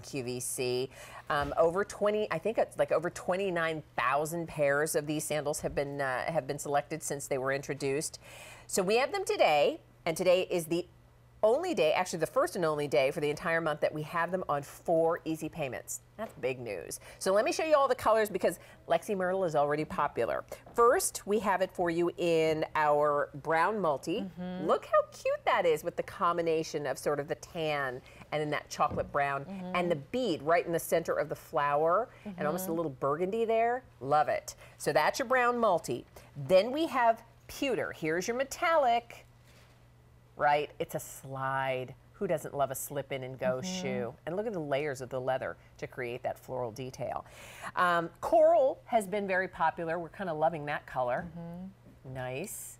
QVC. Um, over 20, I think it's like over 29,000 pairs of these sandals have been uh, have been selected since they were introduced. So we have them today, and today is the only day, actually the first and only day for the entire month that we have them on four easy payments. That's big news. So let me show you all the colors because Lexi Myrtle is already popular. First, we have it for you in our brown multi. Mm -hmm. Look how cute that is with the combination of sort of the tan and then that chocolate brown mm -hmm. and the bead right in the center of the flower mm -hmm. and almost a little burgundy there. Love it. So that's your brown multi. Then we have pewter. Here's your metallic right? It's a slide. Who doesn't love a slip in and go mm -hmm. shoe? And look at the layers of the leather to create that floral detail. Um, coral has been very popular. We're kind of loving that color. Mm -hmm. Nice.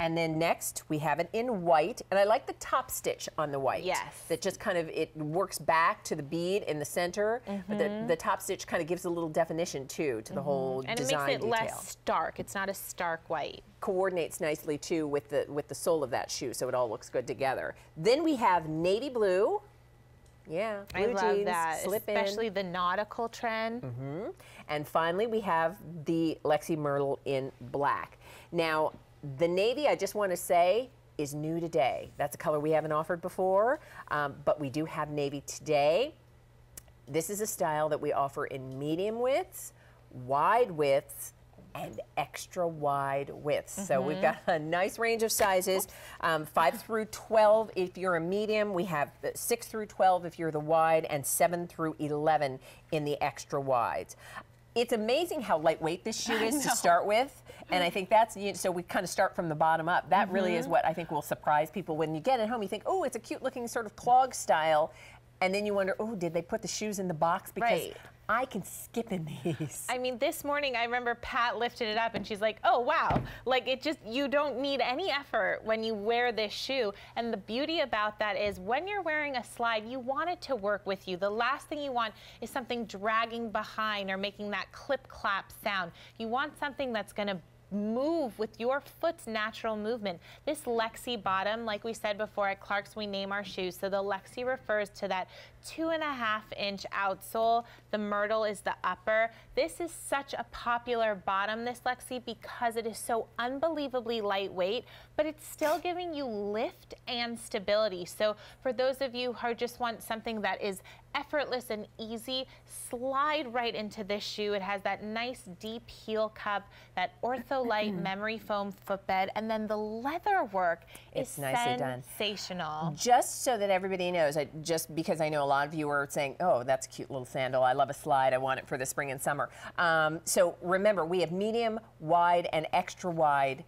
And then next we have it in white, and I like the top stitch on the white. Yes. That just kind of, it works back to the bead in the center, mm -hmm. but the, mm-hmm. the top stitch kind of gives a little definition too to the mm -hmm. whole and design And it makes it detail. less stark. It's not a stark white. Coordinates nicely too with the, with the sole of that shoe, so it all looks good together. Then we have navy blue. Yeah, I love jeans, that, especially in. the nautical trend. Mm -hmm. And finally, we have the Lexi Myrtle in black. Now, the navy, I just want to say, is new today. That's a color we haven't offered before, um, but we do have navy today. This is a style that we offer in medium widths, wide widths, and extra wide widths. Mm -hmm. So we've mm-hmm. got a nice range of sizes, um, 5 through 12 if you're a medium. We have 6 through 12 if you're the wide, and 7 through 11 in the extra wides it's amazing how lightweight this shoe is to start with. And I think that's, you know, so we kind of start from the bottom up. That mm -hmm. really is mm-hmm. what I think will surprise people. When you get it home, you think, oh, it's a cute looking sort of clog style. And then you wonder, oh, did they put the shoes in the box? Because right. I can skip in these. I mean, this morning I remember Pat lifted it up and she's like, oh, wow. Like it just, you don't need any effort when you wear this shoe. And the beauty about that is when you're wearing a slide, you want it to work with you. The last thing you want is something dragging behind or making that clip clap sound. You want something that's gonna move with your foot's natural movement. This Lexi bottom, like we said before at Clarks, we name our shoes. So the Lexi refers to that two and a half inch outsole. The Myrtle is the upper. This is such a popular bottom, this Lexi, because it is so unbelievably lightweight, but it's still giving you lift and stability. So for those of you who just want something that is effortless and easy, slide right into this shoe. It has that nice deep heel cup, that Ortholite memory foam footbed, and then the leather work it's is sensational. Done. Just so that everybody knows, I, just because I know a lot of you are saying, oh, that's a cute little sandal. I love a slide. I want it for the spring and summer. Um, so remember, we have medium, wide, and extra wide.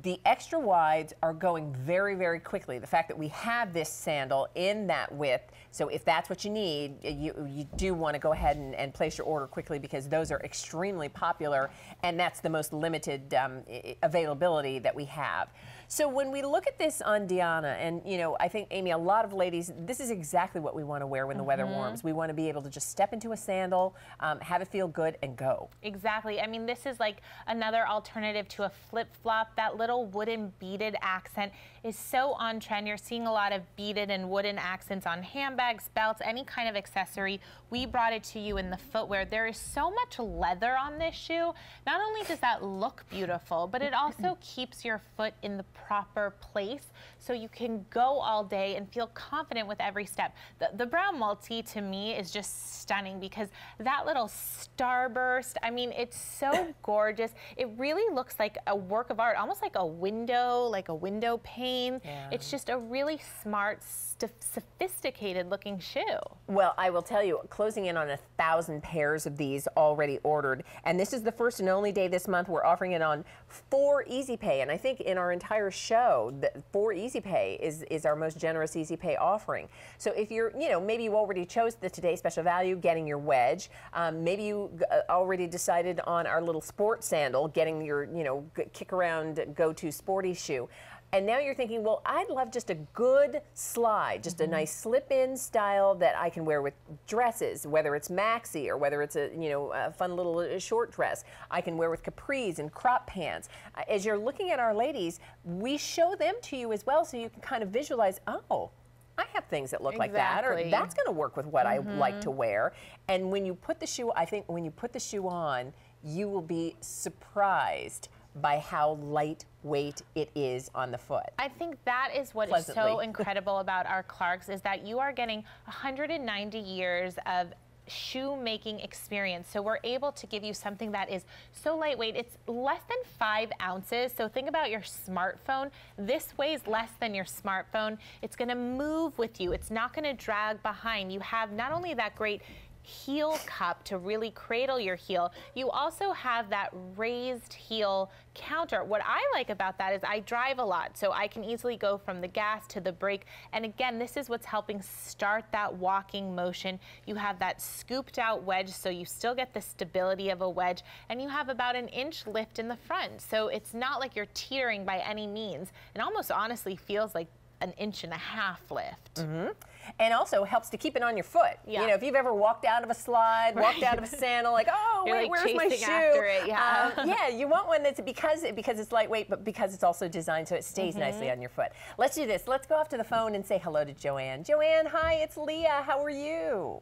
The extra wides are going very, very quickly. The fact that we have this sandal in that width, so if that's what you need, you, you do want to go ahead and, and place your order quickly because those are extremely popular and that's the most limited um, availability that we have. So when we look at this on Diana, and you know, I think Amy, a lot of ladies, this is exactly what we want to wear when the mm -hmm. weather mm-hmm. warms. We want to be able to just step into a sandal, um, have it feel good, and go. Exactly. I mean, this is like another alternative to a flip flop. That little wooden beaded accent is so on trend. You're seeing a lot of beaded and wooden accents on handbags, belts, any kind of accessory. We brought it to you in the footwear. There is so much leather on this shoe. Not only does that look beautiful, but it also keeps your foot in the proper place so you can go all day and feel confident with every step. The, the brown multi to me is just stunning because that little starburst, I mean, it's so gorgeous. It really looks like a work of art, almost like a window, like a window pane. Yeah. It's just a really smart, sophisticated looking shoe. Well, I will tell you, closing in on a thousand pairs of these already ordered. And this is the first and only day this month we're offering it on four Easy Pay. And I think in our entire show, the four Easy Pay is, is our most generous Easy Pay offering. So if you're, you know, maybe you already chose the Today Special Value, getting your wedge. Um, maybe you uh, already decided on our little sport sandal, getting your, you know, kick around, go to sporty shoe. And now you're thinking, well, I'd love just a good slide, just mm -hmm. a mm-hmm. nice slip-in style that I can wear with dresses, whether it's maxi or whether it's a you know a fun little uh, short dress. I can wear with capris and crop pants. As you're looking at our ladies, we show them to you as well, so you can kind of visualize, oh, I have things that look like that, or that's going to work with what I like to wear. And when you put the shoe, I think when you put the shoe on, you will be surprised by how lightweight it is on the foot. I think that is what is so incredible about our Clarks is that you are getting 190 years of shoemaking experience. So we're able to give you something that is so lightweight. It's less than five ounces. So think about your smartphone. This weighs less than your smartphone. It's going to move with you. It's not going to drag behind. You have not only that great heel cup to really cradle your heel. You also have that raised heel counter. What I like about that is I drive a lot, so I can easily go from the gas to the brake. And again, this is what's helping start that walking motion. You have that scooped out wedge, so you still get the stability of a wedge, and you have about an inch lift in the front. So it's not like you're teetering by any means. It almost honestly feels like an inch and a half lift. Mm-hmm. And also helps to keep it on your foot. Yeah. You know, if you've ever walked out of a slide, walked out of a sandal, like, oh, You're, wait, like, where's my shoe? after it, yeah. Um, yeah, you want one that's because because it's lightweight, but because it's also designed so it stays nicely Mm-hmm. on your foot. Let's do this. Let's go off to the phone and say hello to Joanne. Joanne, hi, it's Leah. How are you?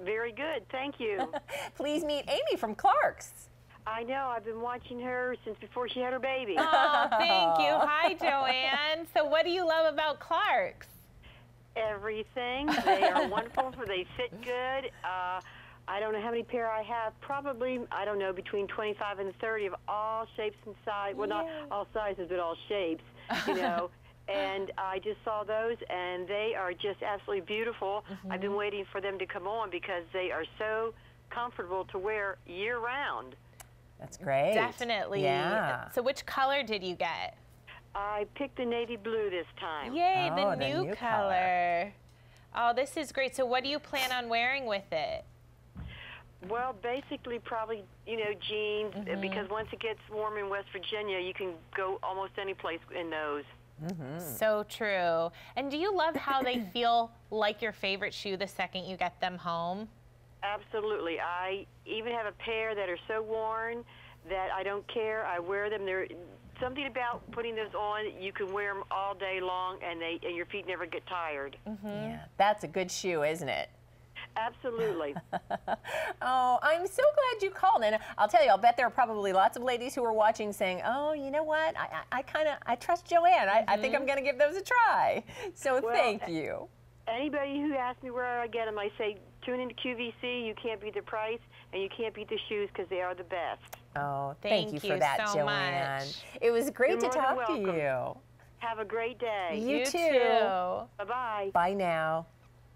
Very good, thank you. Please meet Amy from Clarks. I know, I've been watching her since before she had her baby. Oh, thank you. Hi, Joanne. So, what do you love about Clarks? Everything. They are wonderful, for they fit good. Uh, I don't know how many pair I have. Probably, I don't know, between 25 and 30 of all shapes and sizes. Well, not all sizes, but all shapes, you know. and I just saw those, and they are just absolutely beautiful. I've been waiting for them to come on because they are so comfortable to wear year round. That's great. Definitely. Yeah. So, which color did you get? I picked the navy blue this time. Yay, Oh, the the new, new color. Oh, this is great. So, what do you plan on wearing with it? Well, basically, probably you know jeans uh, because once it gets warm in West Virginia, you can go almost any place in those. So true. And do you love how they feel like your favorite shoe the second you get them home? Absolutely, I even have a pair that are so worn that I don't care. I wear them. They're something about putting those on. You can wear them all day long, and they and your feet never get tired. Mm-hmm. Yeah, that's a good shoe, isn't it? Absolutely. Oh, I'm so glad you called. And I'll tell you, I'll bet there are probably lots of ladies who are watching saying, oh, you know what? I, I, I kind of, I trust Joanne. I, I think I'm mm-hmm. going to give those a try. So Well, thank you. Anybody who asks me where I get them, I say tune into QVC. You can't beat the price, and you can't beat the shoes because they are the best. Oh, thank, Thank you for that, so Joanne. much. It was great You're to talk to you. Have a great day. You too. too. Bye bye. Bye now.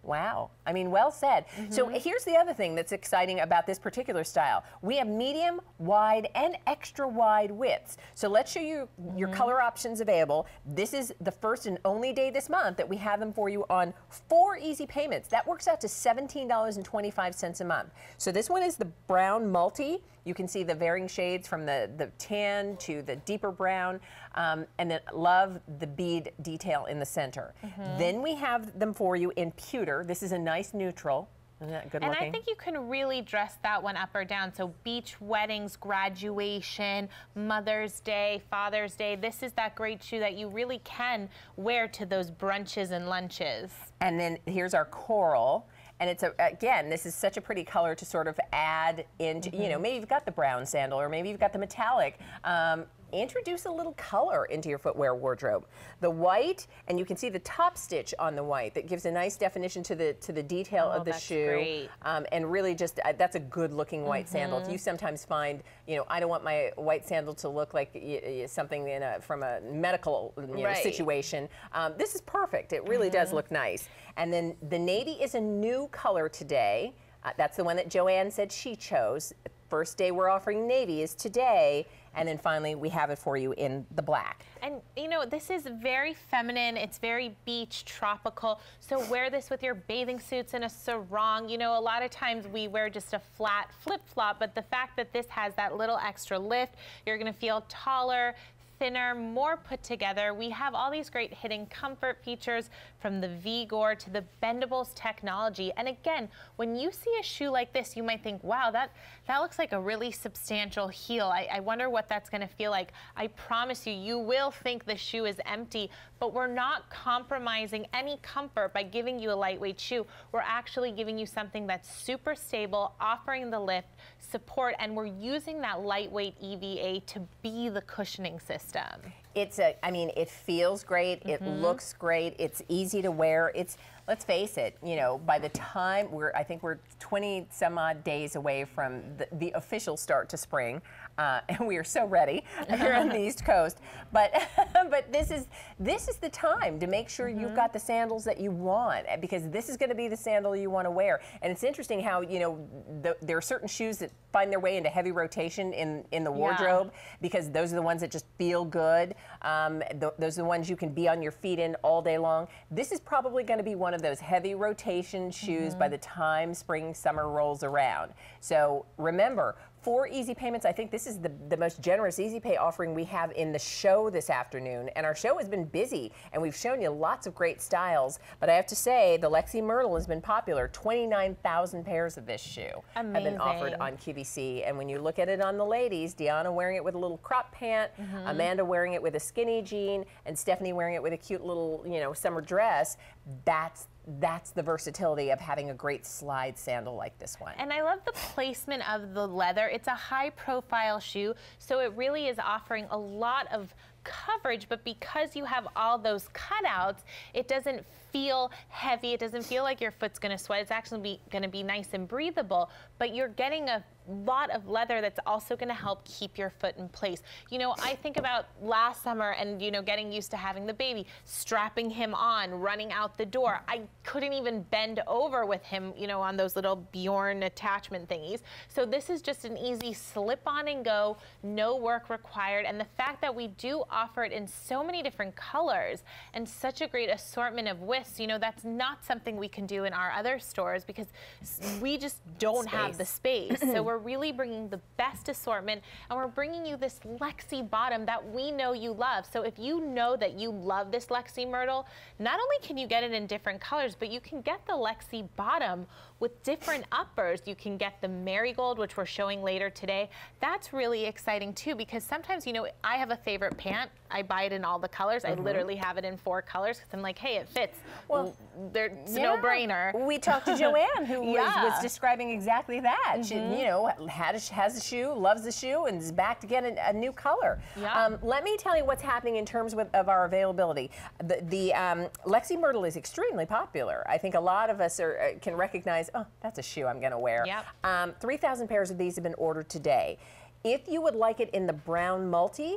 Wow. I mean, well said. So mm-hmm. here's the other thing that's exciting about this particular style. We have medium, wide, and extra wide widths. So let's show you your mm-hmm. color options available. This is the first and only day this month that we have them for you on four easy payments. That works out to $17.25 a month. So this one is the brown multi. You can see the varying shades from the, the tan to the deeper brown. Um, and then love the bead detail in the center. Then we have them for you in pewter. This is a nice neutral. Isn't that good And looking? I think you can really dress that one up or down. So, beach weddings, graduation, Mother's Day, Father's Day. This is that great shoe that you really can wear to those brunches and lunches. And then here's our coral. And it's a, again, this is such a pretty color to sort of add into, you know, maybe you've got the brown sandal or maybe you've got the metallic. Um, introduce a little color into your footwear wardrobe. The white, and you can see the top stitch on the white that gives a nice definition to the to the detail Oh, of the that's shoe. great. Um, and really just, uh, that's a good looking white sandal. Mm-hmm. You sometimes find, you know, I don't want my white sandal to look like y- y- something in a, from a medical you know, Right. situation. Um, this is perfect. It really does Mm-hmm. look nice. And then the navy is a new color today. Uh, that's the one that Joanne said she chose. First day we're offering navy is today. And then finally, we have it for you in the black. And you know, this is very feminine. It's very beach tropical. So wear this with your bathing suits and a sarong. You know, a lot of times we wear just a flat flip flop, but the fact that this has that little extra lift, you're gonna feel taller, thinner, more put together. We have all these great hidden comfort features from the V-Gore to the Bendables technology. And again, when you see a shoe like this, you might think, wow, that, that looks like a really substantial heel. I, I wonder what that's gonna feel like. I promise you, you will think the shoe is empty, but we're not compromising any comfort by giving you a lightweight shoe. We're actually giving you something that's super stable, offering the lift, support, and we're using that lightweight EVA to be the cushioning system. It's a, I mean, it feels great. It Mm-hmm. looks great. It's easy to wear. It's, let's face it, you know, by the time we're, I think we're 20 some odd days away from the, the official start to spring, uh, and we are so ready here on the East Coast. But, but this is, this is the time to make sure Mm-hmm. you've got the sandals that you want, eh, because this is going to be the sandal you want to wear. And it's interesting how, you know, the, there are certain shoes that find their way into heavy rotation in, in the wardrobe because those are the ones that just feel good. Um, th- those are the ones you can be on your feet in all day long. This is probably going to be one of those heavy rotation shoes by the time spring, summer rolls around. So remember, four easy payments. I think this is the, the most generous easy pay offering we have in the show this afternoon. And our show has been busy and we've shown you lots of great styles. But I have to say, the Lexi Myrtle has been popular. 29,000 pairs of this shoe have been offered on QVC. And when you look at it on the ladies, Deanna wearing it with a little crop pant, Mm-hmm. Amanda wearing it with a skinny jean, and Stephanie wearing it with a cute little, you know, summer dress, that's that's the versatility of having a great slide sandal like this one. And I love the placement of the leather. It's a high profile shoe, so it really is offering a lot of coverage, but because you have all those cutouts, it doesn't feel heavy. It doesn't feel like your foot's gonna sweat. It's actually be, gonna be nice and breathable, but you're getting a lot of leather that's also gonna help keep your foot in place. You know, I think about last summer and, you know, getting used to having the baby, strapping him on, running out the door. I couldn't even bend over with him, you know, on those little Bjorn attachment thingies. So this is just an easy slip on and go, no work required. And the fact that we do offer it in so many different colors and such a great assortment of widths, you know, that's not something we can do in our other stores because we just don't have the space. so we're really bringing the best assortment and we're bringing you this Lexi bottom that we know you love. So if you know that you love this Lexi Myrtle, not only can you get it in different colors, but you can get the Lexi bottom with different uppers. You can get the marigold, which we're showing later today. That's really exciting too because sometimes, you know, I have a favorite pant. I buy it in all the colors. I mm-hmm. literally have it in four colors because I'm like, hey, it fits. Well, there- it's Yeah. no-brainer. We talked to Joanne, who was, was describing exactly that. She, mm-hmm. you know, had a, has a shoe, loves the shoe, and is back to get a, a new color. Yeah. Um, let me tell you what's happening in terms with, of our availability. The, the um, Lexi Myrtle is extremely popular. I think a lot of us are, uh, can recognize, oh, that's a shoe I'm going to wear. Yep. Um, 3,000 pairs of these have been ordered today. If you would like it in the brown multi,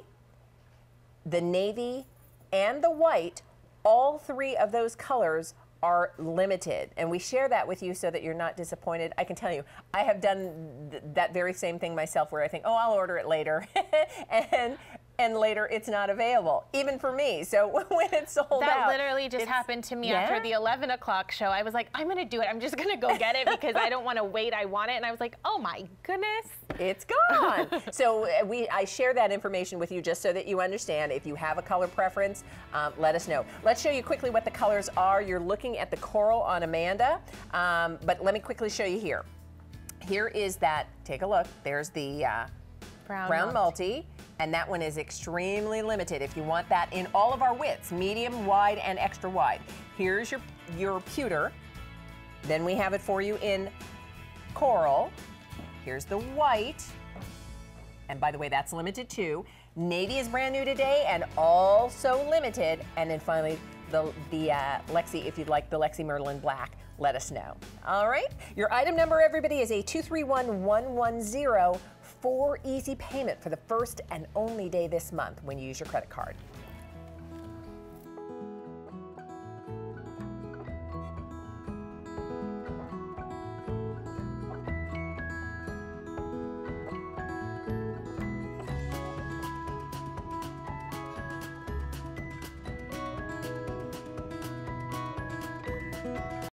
the navy, and the white, all three of those colors are limited. And we share that with you so that you're not disappointed. I can tell you, I have done th- that very same thing myself where I think, oh, I'll order it later. and and later it's not available, even for me. So when it's sold That out. literally just happened to me Yeah? after the 11 o'clock show. I was like, I'm going to do it. I'm just going to go get it because I don't want to wait. I want it. And I was like, oh my goodness. It's gone. so uh, we, I share that information with you just so that you understand. If you have a color preference, um, let us know. Let's show you quickly what the colors are. You're looking at the coral on Amanda, um, but let me quickly show you here. Here is that. Take a look. There's the uh, Brown, brown multi. multi, and that one is extremely limited. If you want that in all of our widths, medium, wide, and extra wide. Here's your your pewter. Then we have it for you in coral. Here's the white. And by the way, that's limited too. Navy is brand new today and also limited. And then finally, the, the uh, Lexi, if you'd like the Lexi Myrtle in black, let us know. All right? Your item number, everybody, is a 231110 for easy payment for the first and only day this month when you use your credit card.